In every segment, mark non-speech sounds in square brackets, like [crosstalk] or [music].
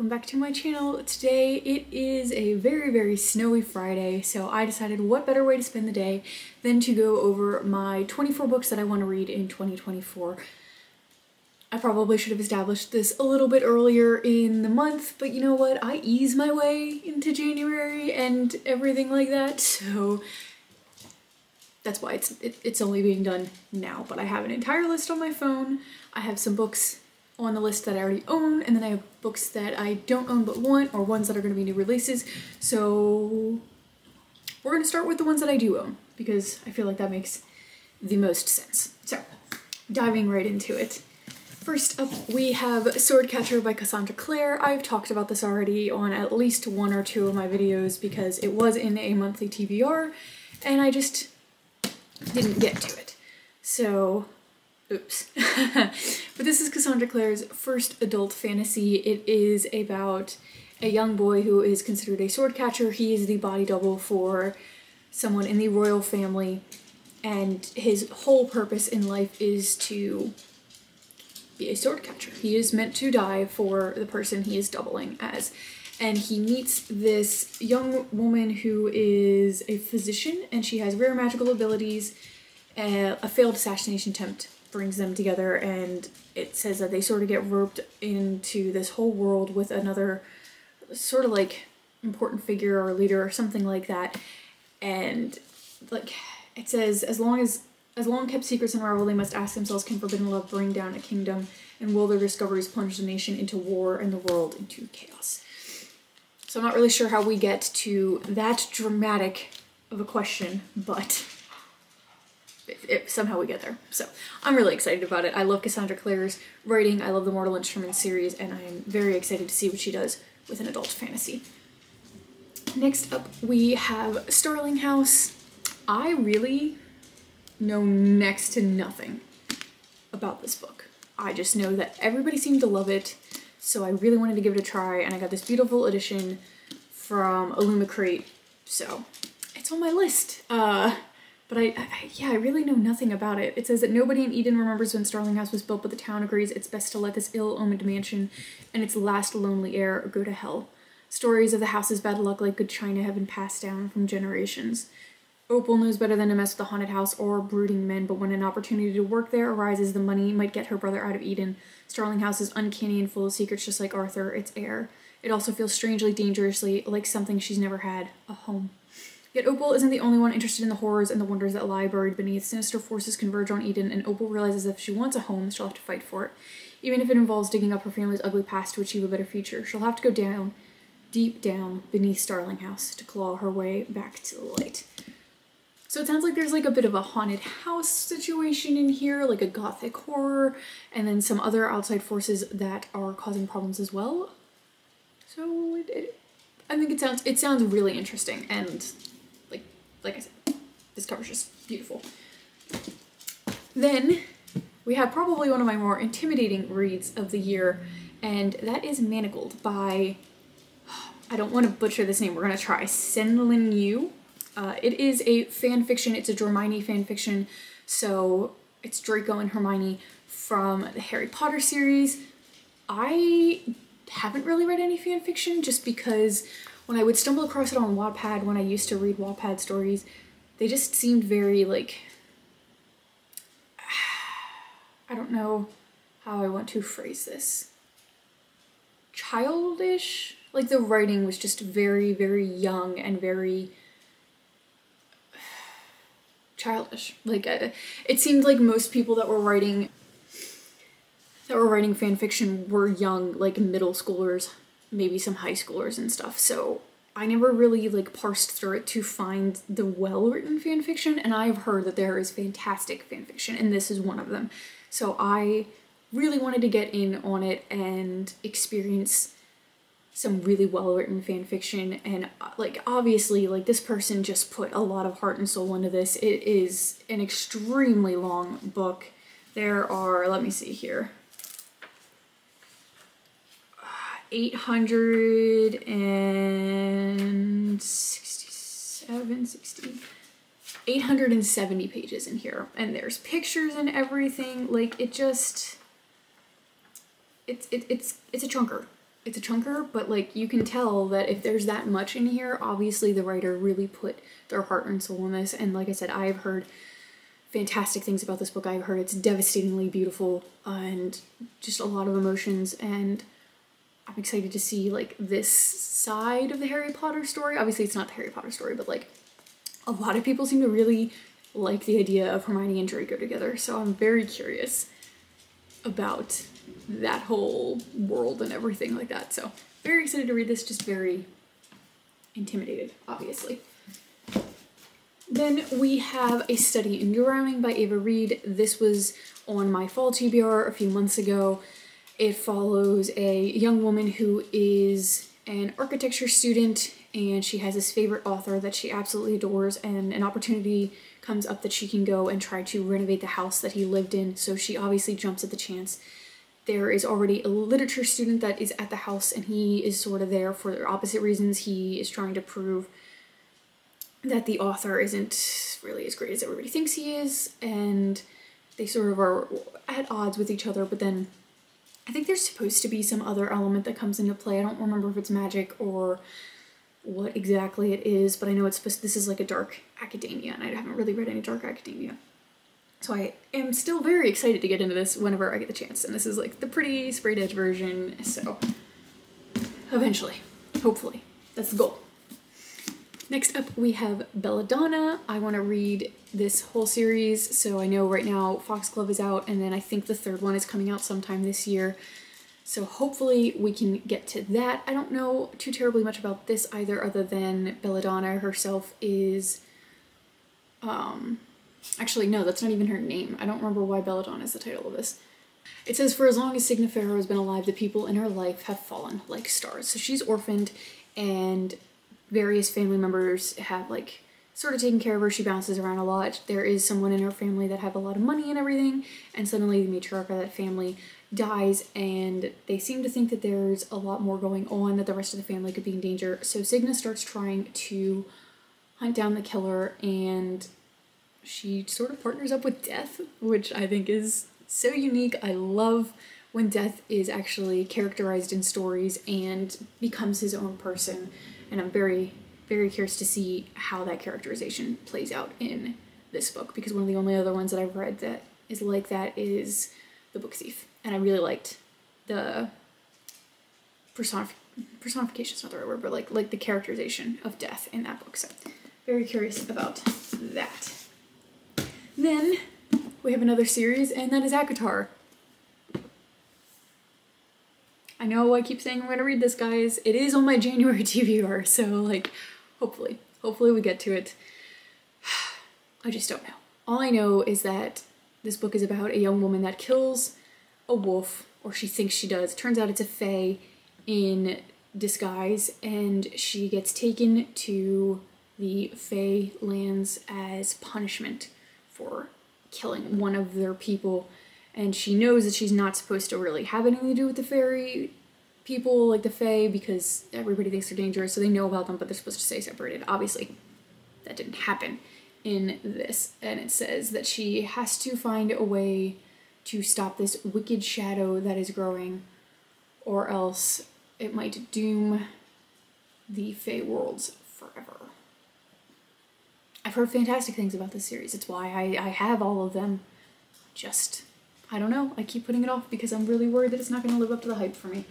welcome back to my channel. Today it is a very very snowy Friday so I decided what better way to spend the day than to go over my 24 books that I want to read in 2024. I probably should have established this a little bit earlier in the month but you know what I ease my way into January and everything like that so that's why it's it, it's only being done now but I have an entire list on my phone. I have some books on the list that I already own, and then I have books that I don't own but want, or ones that are going to be new releases. So we're going to start with the ones that I do own, because I feel like that makes the most sense. So, diving right into it. First up, we have Swordcatcher by Cassandra Clare. I've talked about this already on at least one or two of my videos because it was in a monthly TBR, and I just didn't get to it. So Oops. [laughs] but this is Cassandra Clare's first adult fantasy. It is about a young boy who is considered a sword catcher. He is the body double for someone in the royal family, and his whole purpose in life is to be a sword catcher. He is meant to die for the person he is doubling as. And he meets this young woman who is a physician, and she has rare magical abilities, eh, a failed assassination attempt brings them together and it says that they sort of get roped into this whole world with another sort of like important figure or leader or something like that. And like it says as long as as long kept secrets unravel they must ask themselves can forbidden love bring down a kingdom? And will their discoveries plunge the nation into war and the world into chaos? So i'm not really sure how we get to that dramatic of a question but [laughs] it, somehow we get there. So I'm really excited about it. I love Cassandra Clare's writing. I love the Mortal Instruments series, and I'm very excited to see what she does with an adult fantasy. Next up, we have Starling House. I really know next to nothing about this book. I just know that everybody seemed to love it, so I really wanted to give it a try, and I got this beautiful edition from Illumicrate, so it's on my list. Uh, but I, I, yeah, I really know nothing about it. It says that nobody in Eden remembers when Starling House was built, but the town agrees it's best to let this ill-omened mansion and its last lonely heir go to hell. Stories of the house's bad luck like good china have been passed down from generations. Opal knows better than to mess with the haunted house or brooding men, but when an opportunity to work there arises, the money might get her brother out of Eden. Starling House is uncanny and full of secrets just like Arthur, its heir. It also feels strangely dangerously like something she's never had, a home. Yet Opal isn't the only one interested in the horrors and the wonders that lie buried beneath. Sinister forces converge on Eden, and Opal realizes if she wants a home, she'll have to fight for it. Even if it involves digging up her family's ugly past to achieve a better future, she'll have to go down, deep down, beneath Starling House to claw her way back to the light. So it sounds like there's like a bit of a haunted house situation in here, like a gothic horror, and then some other outside forces that are causing problems as well. So it, it, I think it sounds it sounds really interesting and like I said, this cover's just beautiful. Then we have probably one of my more intimidating reads of the year, and that is Manacled by, I don't want to butcher this name, we're going to try, Senlin Yu. Uh, it is a fan fiction, it's a Hermione fan fiction, so it's Draco and Hermione from the Harry Potter series. I haven't really read any fan fiction just because when I would stumble across it on Wattpad when I used to read Wattpad stories, they just seemed very like [sighs] I don't know how I want to phrase this. Childish? Like the writing was just very, very young and very [sighs] childish. Like uh, it seemed like most people that were writing that were writing fan fiction were young, like middle schoolers maybe some high schoolers and stuff. So I never really like parsed through it to find the well-written fan fiction, and I've heard that there is fantastic fan fiction, and this is one of them. So I really wanted to get in on it and experience some really well-written fan fiction and uh, like obviously like this person just put a lot of heart and soul into this it is an extremely long book there are let me see here 867, 60, 870 pages in here. And there's pictures and everything. Like, it just, it's, it, it's, it's a chunker. it's a chunker, but like you can tell that if there's that much in here, obviously the writer really put their heart and soul in this. And like I said, I've heard fantastic things about this book. I've heard it's devastatingly beautiful and just a lot of emotions and I'm excited to see like this side of the Harry Potter story. Obviously it's not the Harry Potter story, but like a lot of people seem to really like the idea of Hermione and Draco together. So I'm very curious about that whole world and everything like that. So very excited to read this, just very intimidated, obviously. Then we have A Study in Drowning by Ava Reid. This was on my fall TBR a few months ago. It follows a young woman who is an architecture student and she has this favorite author that she absolutely adores and an opportunity comes up that she can go and try to renovate the house that he lived in so she obviously jumps at the chance. There is already a literature student that is at the house and he is sort of there for opposite reasons. He is trying to prove that the author isn't really as great as everybody thinks he is, and they sort of are at odds with each other, but then I think there's supposed to be some other element that comes into play. I don't remember if it's magic or what exactly it is, but I know it's supposed this is like a dark academia, and I haven't really read any dark academia. So I am still very excited to get into this whenever I get the chance, and this is like the pretty sprayed edge version, so eventually, hopefully, that's the goal. Next up we have Belladonna. I want to read this whole series, so I know right now Foxglove is out, and then I think the third one is coming out sometime this year. So hopefully we can get to that. I don't know too terribly much about this either, other than Belladonna herself is, um, actually no, that's not even her name. I don't remember why Belladonna is the title of this. It says, for as long as Signa Farrow has been alive, the people in her life have fallen like stars. So she's orphaned and various family members have like sort of taken care of her. She bounces around a lot. There is someone in her family that have a lot of money and everything, and suddenly the matriarch of that family dies, and they seem to think that there's a lot more going on, that the rest of the family could be in danger. So Signa starts trying to hunt down the killer, and she sort of partners up with Death, which I think is so unique. I love when Death is actually characterized in stories and becomes his own person and I'm very, very curious to see how that characterization plays out in this book because one of the only other ones that I've read that is like that is The Book Thief. And I really liked the personif- personification is not the right word, but like like the characterization of death in that book. So very curious about that. Then we have another series, and that is ACOTAR. I know I keep saying I'm gonna read this, guys. It is on my January [laughs] TBR, so like, hopefully, hopefully we get to it. [sighs] I just don't know. All I know is that this book is about a young woman that kills a wolf, or she thinks she does. Turns out it's a fae in disguise, and she gets taken to the fae lands as punishment for killing one of their people and she knows that she's not supposed to really have anything to do with the fairy people like the fae because everybody thinks they're dangerous so they know about them but they're supposed to stay separated obviously that didn't happen in this and it says that she has to find a way to stop this wicked shadow that is growing or else it might doom the Fae worlds forever. I've heard fantastic things about this series. It's why I, I have all of them. Just I don't know. I keep putting it off because I'm really worried that it's not going to live up to the hype for me.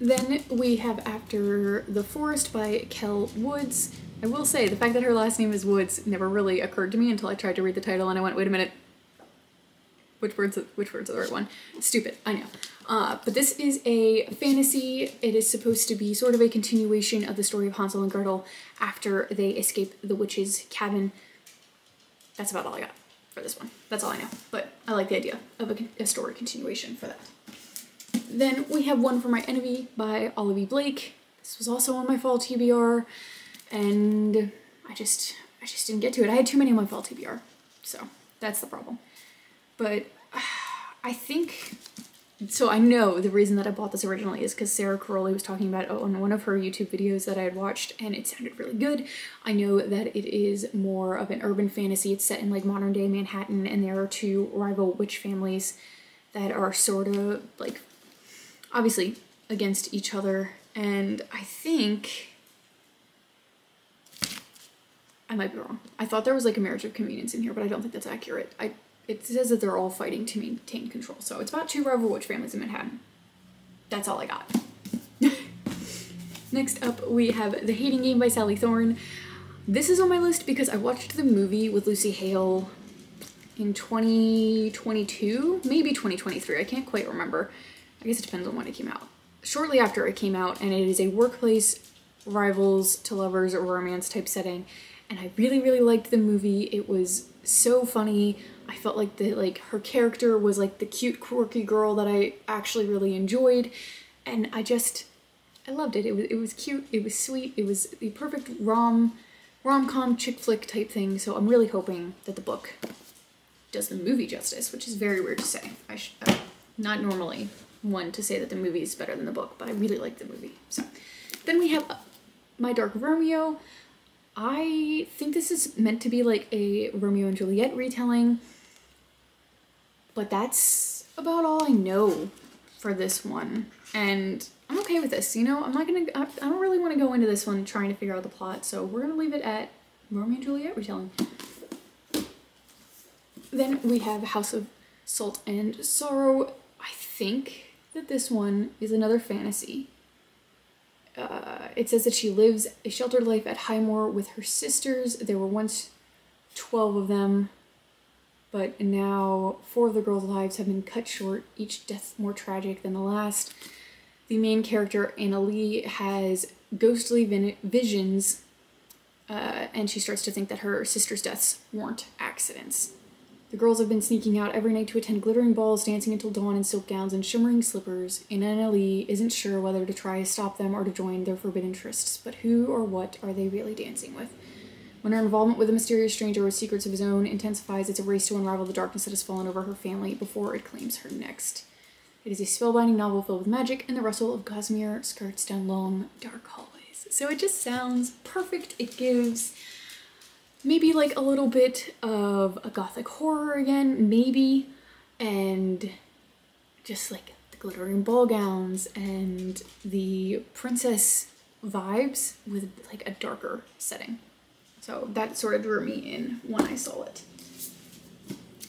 Then we have After the Forest by Kell Woods. I will say, the fact that her last name is Woods never really occurred to me until I tried to read the title and I went, wait a minute, which words which words are the right one? Stupid, I know. Uh, but this is a fantasy. It is supposed to be sort of a continuation of the story of Hansel and Gretel after they escape the witch's cabin. That's about all I got for this one. That's all I know. But I like the idea of a, a story continuation for that. Then we have One for My Enemy by Olivia Blake. This was also on my fall TBR, and I just I just didn't get to it. I had too many on my fall TBR, so that's the problem. But uh, [sighs] I think so I know the reason that I bought this originally is because Sarah Caroli was talking about it on one of her YouTube videos that I had watched and it sounded really good. I know that it is more of an urban fantasy. It's set in like modern day Manhattan and there are two rival witch families that are sort of like obviously against each other. And I think I might be wrong. I thought there was like a marriage of convenience in here, but I don't think that's accurate. I it says that they're all fighting to maintain control. So it's about two rival witch families in Manhattan. That's all I got. [laughs] Next up, we have The Hating Game by Sally Thorne. This is on my list because I watched the movie with Lucy Hale in 2022, maybe 2023. I can't quite remember. I guess it depends on when it came out. Shortly after it came out, and it is a workplace rivals to lovers romance type setting. And I really, really liked the movie. It was so funny. I felt like the like her character was like the cute, quirky girl that I actually really enjoyed, and I just I loved it. It was it was cute. It was sweet. It was the perfect rom rom com chick flick type thing. So I'm really hoping that the book does the movie justice, which is very weird to say. I should, uh, not normally one to say that the movie is better than the book, but I really like the movie. So then we have uh, My Dark Romeo. I think this is meant to be like a Romeo and Juliet retelling, but that's about all I know for this one. And I'm okay with this, you know? I'm not gonna, I, I don't really want to go into this one trying to figure out the plot, so we're gonna leave it at Romeo and Juliet retelling. Then we have House of Salt and Sorrow. I think that this one is another fantasy. Uh, it says that she lives a sheltered life at Highmoor with her sisters. There were once 12 of them, but now four of the girls' lives have been cut short, each death more tragic than the last. The main character, Annaleigh, has ghostly visions, uh, and she starts to think that her sister's deaths weren't accidents. The girls have been sneaking out every night to attend glittering balls, dancing until dawn in silk gowns and shimmering slippers, and Lee isn't sure whether to try to stop them or to join their forbidden trysts, but who or what are they really dancing with? When her involvement with a mysterious stranger with secrets of his own intensifies, it's a race to unravel the darkness that has fallen over her family before it claims her next. It is a spellbinding novel filled with magic and the rustle of gossamer skirts down long, dark hallways. So it just sounds perfect. It gives maybe like a little bit of a gothic horror again, maybe, and just like the glittering ball gowns and the princess vibes with like a darker setting. So that sort of drew me in when I saw it.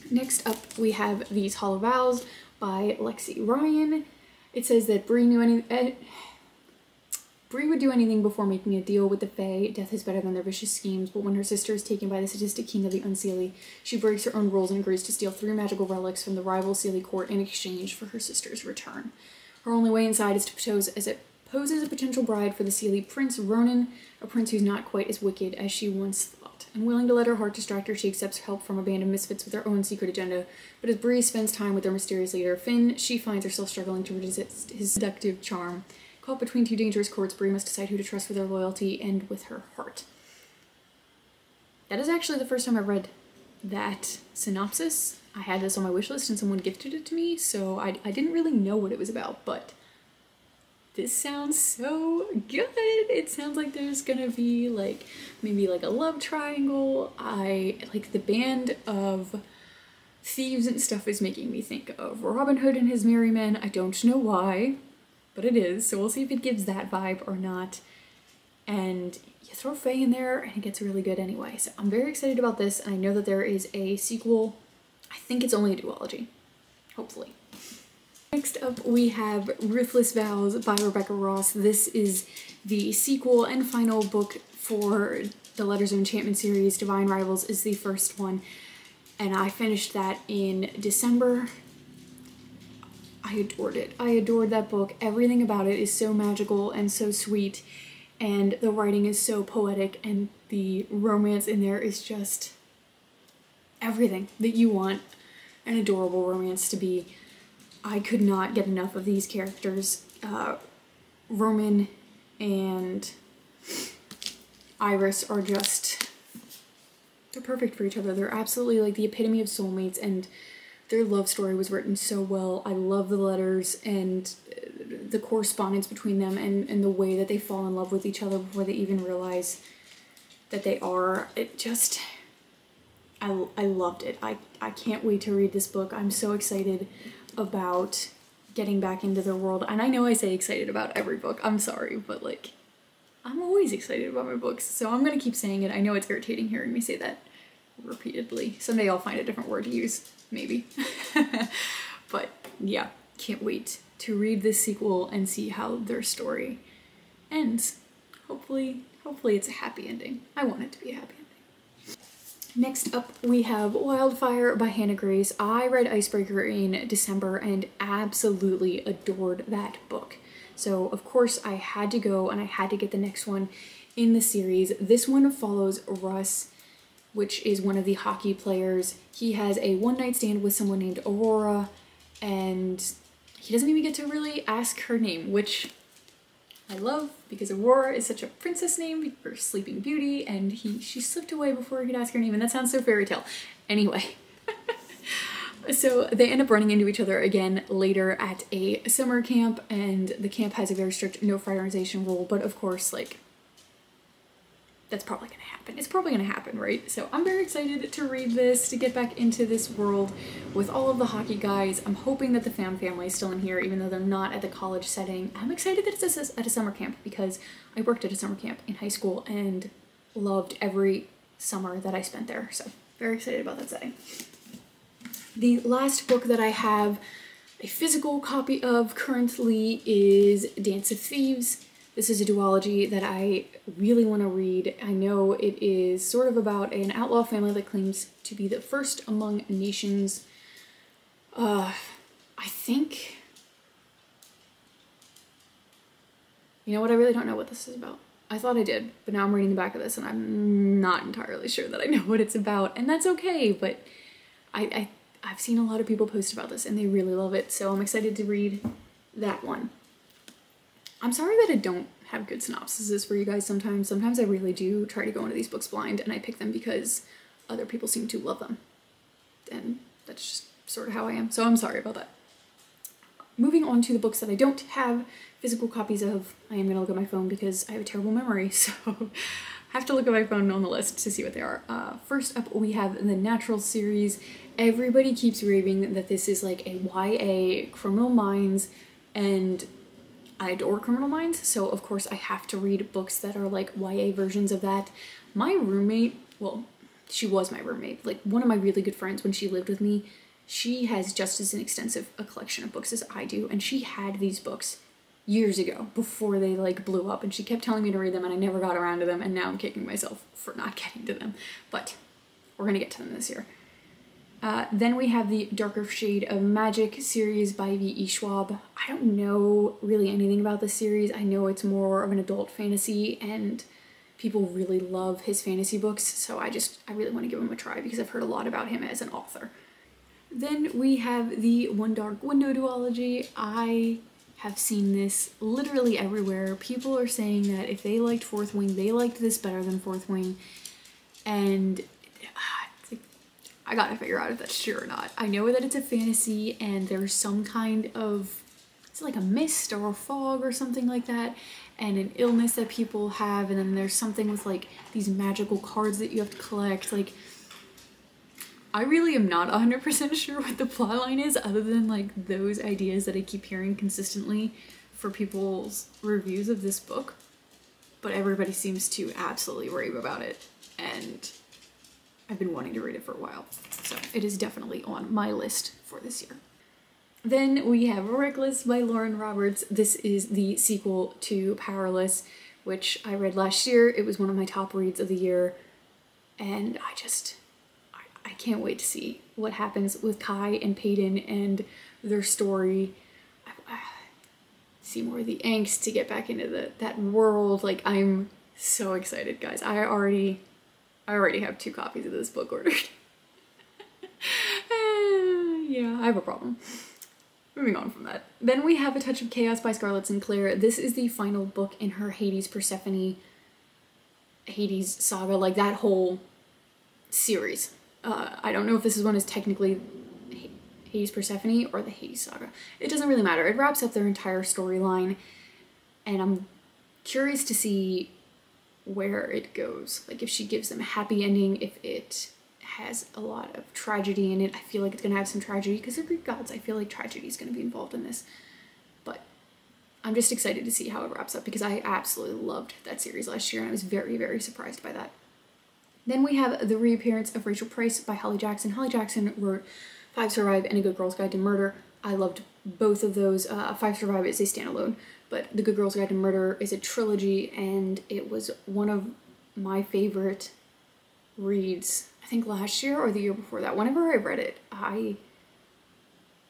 Next up, we have These Hollow Vows by Lexi Ryan. It says that Bree knew any. Eh, Bree would do anything before making a deal with the Fae. Death is better than their vicious schemes, but when her sister is taken by the sadistic king of the Unseelie, she breaks her own rules and agrees to steal three magical relics from the rival Seelie court in exchange for her sister's return. Her only way inside is to pose as it poses a potential bride for the Seelie prince Ronan, a prince who's not quite as wicked as she once thought. Unwilling to let her heart distract her, she accepts help from a band of misfits with their own secret agenda. But as Bree spends time with their mysterious leader, Finn, she finds herself struggling to resist his seductive charm. Caught between two dangerous courts, Bree must decide who to trust with her loyalty and with her heart. That is actually the first time I've read that synopsis. I had this on my wish list and someone gifted it to me, so I, I didn't really know what it was about, but this sounds so good. It sounds like there's gonna be like maybe like a love triangle. I like the band of thieves and stuff is making me think of Robin Hood and his merry men. I don't know why but it is. So we'll see if it gives that vibe or not. And you throw Fae in there and it gets really good anyway. So I'm very excited about this I know that there is a sequel. I think it's only a duology, hopefully. Next up we have Ruthless Vows by Rebecca Ross. This is the sequel and final book for the Letters of Enchantment series. Divine Rivals is the first one and I finished that in December I adored it. I adored that book. Everything about it is so magical and so sweet, and the writing is so poetic, and the romance in there is just everything that you want an adorable romance to be. I could not get enough of these characters. Uh, Roman and Iris are just, they're perfect for each other. They're absolutely like the epitome of soulmates and their love story was written so well. I love the letters and uh, the correspondence between them and, and the way that they fall in love with each other before they even realize that they are. It just, I, I loved it. I, I can't wait to read this book. I'm so excited about getting back into their world. And I know I say excited about every book. I'm sorry, but like I'm always excited about my books. So I'm going to keep saying it. I know it's irritating hearing me say that repeatedly. Someday I'll find a different word to use, maybe. [laughs] but yeah, can't wait to read this sequel and see how their story ends. Hopefully, hopefully it's a happy ending. I want it to be a happy ending. Next up, we have Wildfire by Hannah Grace. I read Icebreaker in December and absolutely adored that book. So of course I had to go and I had to get the next one in the series. This one follows Russ which is one of the hockey players. He has a one night stand with someone named Aurora, and he doesn't even get to really ask her name, which I love because Aurora is such a princess name for Sleeping Beauty, and he she slipped away before he could ask her name, and that sounds so fairy tale. Anyway. [laughs] so they end up running into each other again later at a summer camp, and the camp has a very strict no fraternization rule, but of course, like, that's probably gonna happen. It's probably gonna happen, right? So I'm very excited to read this, to get back into this world with all of the hockey guys. I'm hoping that the fam family is still in here, even though they're not at the college setting. I'm excited that it's at a summer camp because I worked at a summer camp in high school and loved every summer that I spent there. So very excited about that setting. The last book that I have a physical copy of currently is Dance of Thieves. This is a duology that I really want to read. I know it is sort of about an outlaw family that claims to be the first among nations. Uh, I think. You know what? I really don't know what this is about. I thought I did, but now I'm reading the back of this and I'm not entirely sure that I know [laughs] what it's about, and that's okay, but I, I I've seen a lot of people post about this and they really love it, so I'm excited to read that one. I'm sorry that I don't have good synopsises for you guys sometimes. Sometimes I really do try to go into these books blind and I pick them because other people seem to love them. And that's just sort of how I am. So I'm sorry about that. Moving on to the books that I don't have physical copies of, I am going to look at my phone because I have a terrible memory. [laughs] So I have to look at my phone on the list to see what they are. Uh, first up, we have the Natural series. Everybody keeps raving that this is like a YA Criminal Minds and I adore Criminal Minds, so of course I have to read books that are like YA versions of that. My roommate, well, she was my roommate, like one of my really good friends when she lived with me, she has just as an extensive a collection of books as I do, and she had these books years ago before they like blew up and she kept telling me to read them and I never got around to them and now I'm kicking myself for not [laughs] getting to them. But we're gonna get to them this year. Uh, then we have the Darker Shade of Magic series by V.E. Schwab. I don't know really anything about this series. I know it's more of an adult fantasy and people really love his fantasy books, so I just, I really want to give him a try because I've heard a lot about him as an author. Then we have the One Dark Window duology. I have seen this literally everywhere. People are saying that if they liked Fourth Wing, they liked this better than Fourth Wing. And I gotta figure out if that's true or not. I know that it's a fantasy and there's some kind of, it's like a mist or a fog or something like that and an illness that people have and then there's something with like these magical cards that you have to collect. Like, I really am not 100% sure what the plotline is other than like those ideas that I keep hearing consistently for people's reviews of this book. But everybody seems to absolutely rave about it and I've been wanting to read it for a while. So it is definitely on my list for this year. Then we have Reckless by Lauren Roberts. This is the sequel to Powerless, which I read last year. It was one of my top reads of the year. And I just, I, I can't wait to see what happens with Kai and Paedyn and their story. I, I see more of the angst to get back into the that world. Like I'm so excited, guys. I already I already have two copies of this book ordered. [laughs] yeah, I have a problem. Moving on from that. Then we have A Touch of Chaos by Scarlett St. Clair. This is the final book in her Hades Persephone Hades saga, like that whole series. Uh, I don't know if this is one is technically Hades Persephone or the Hades saga. It doesn't really matter. It wraps up their entire storyline, and I'm curious to see where it goes. Like if she gives them a happy ending, if it has a lot of tragedy in it. I feel like it's gonna have some tragedy because they're Greek gods. I feel like tragedy is gonna be involved in this. But I'm just excited to see how it wraps up because I absolutely loved that series last year and I was very, very surprised by that. Then we have the reappearance of Rachel Price by Holly Jackson. Holly Jackson wrote Five Survive and A Good Girl's Guide to Murder. I loved both of those. Uh, Five Survive is a standalone, but The Good Girl's Guide to Murder is a trilogy, and it was one of my favorite reads. I think last year or the year before that. Whenever I read it, I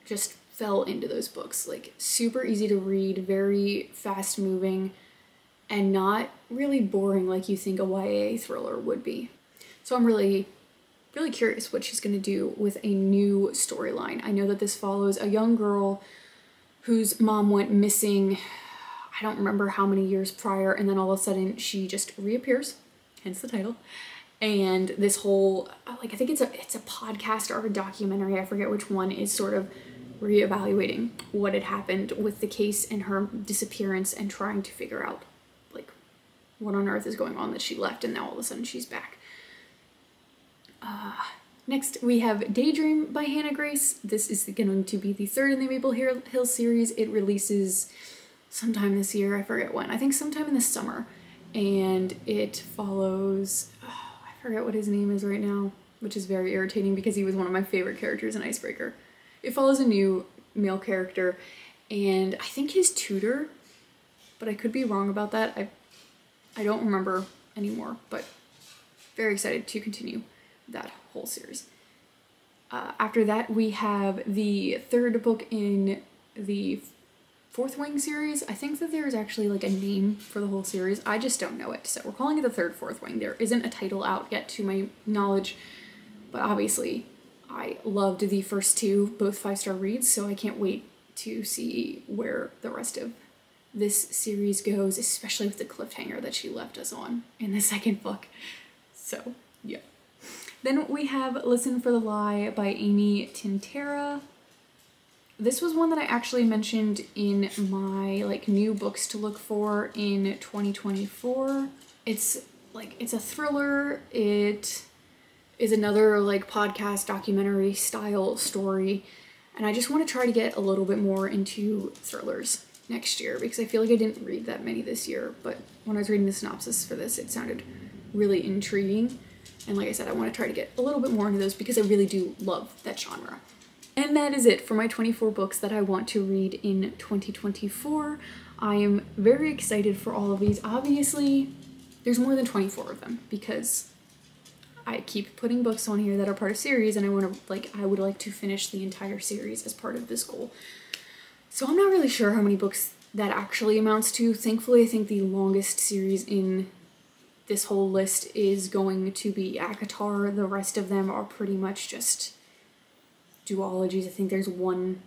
just fell into those books. Like super easy to read, very fast moving, and not really boring like you think a YA thriller would be. So I'm really really curious what she's to do with a new storyline. I know that this follows a young girl whose mom went missing, I don't remember how many years prior, and then all of a sudden she just reappears, hence the title. And this whole, like, I think it's a it's a podcast or a documentary, I forget which one, is sort of reevaluating what had happened with the case and her disappearance and trying to figure out, like, what on earth is going on that she left and now all of a sudden she's back. Uh, next, we have Daydream by Hannah Grace. This is going to be the third in the Maple Hill series. It releases sometime this year. I forget when. I think sometime in the summer. And it follows, oh, [sighs] I forget what his name is right now, which is very irritating because he was one of my favorite characters in Icebreaker. It follows a new male character, and I think his tutor, but I could be wrong about that. I, I don't remember anymore, but very excited to continue that whole series. Uh, after that, we have the third book in the Fourth Wing series. I think that there is actually like a name for the whole series. I just don't know it. So we're calling it the third Fourth Wing. There isn't a title out yet to my knowledge, but obviously I loved the first two, both five star reads, so I can't wait to see where the rest of this series goes, especially with the cliffhanger that she left us on in the [laughs] second book. So, yeah. Then we have Listen for the Lie by Amy Tintera. This was one that I actually mentioned in my like new books to look for in 2024. It's like it's a thriller. It is another like podcast documentary style story. And I just want to try to get a little bit more into thrillers next year because I feel like I didn't read that many this year, but when I was reading the synopsis for this, it sounded really intriguing. And like I said, I want to try to get a little bit more into those because I really do love that genre. And that is it for my 24 books that I want to read in 2024. I am very excited for all of these. Obviously, there's more than 24 of them because I keep putting books on here that are part of series and I want to like I would like to finish the entire series as part of this goal. So I'm not really sure how many books that actually amounts to. Thankfully, I think the longest series in this whole list is going to be ACOTAR. The rest of them are pretty much just duologies. I think there's one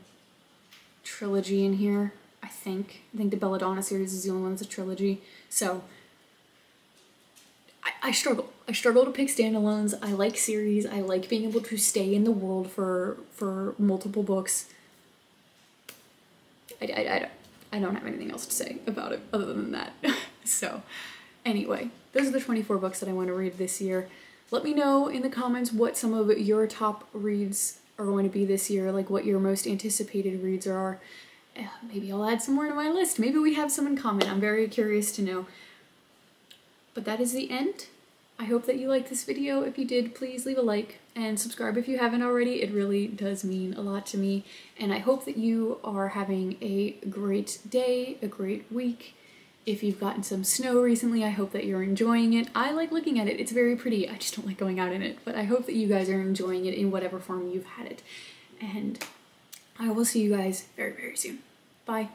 trilogy in here. I think. I think the Belladonna series is the only one that's a trilogy. So I, I struggle. I struggle to pick standalones. I like series. I like being able to stay in the world for for multiple books. I, I, I, don't, I don't have anything else to say about it other than that. [laughs] so anyway, those are the 24 books that I want to read this year. Let me know in the comments what some of your top reads are going to be this year, like what your most anticipated reads are. Uh, maybe I'll add some more to my list. Maybe we have some in common. I'm very curious to know. But that is the end. I hope that you liked this video. If you did, please leave a like and subscribe if you haven't already. It really does mean a lot to me. And I hope that you are having a great day, a great week, if you've gotten some snow recently, I hope that you're enjoying it. I like looking at it. It's very pretty. I just don't like going out in it. But I hope that you guys are enjoying it in whatever form you've had it. And I will see you guys very, very soon. Bye.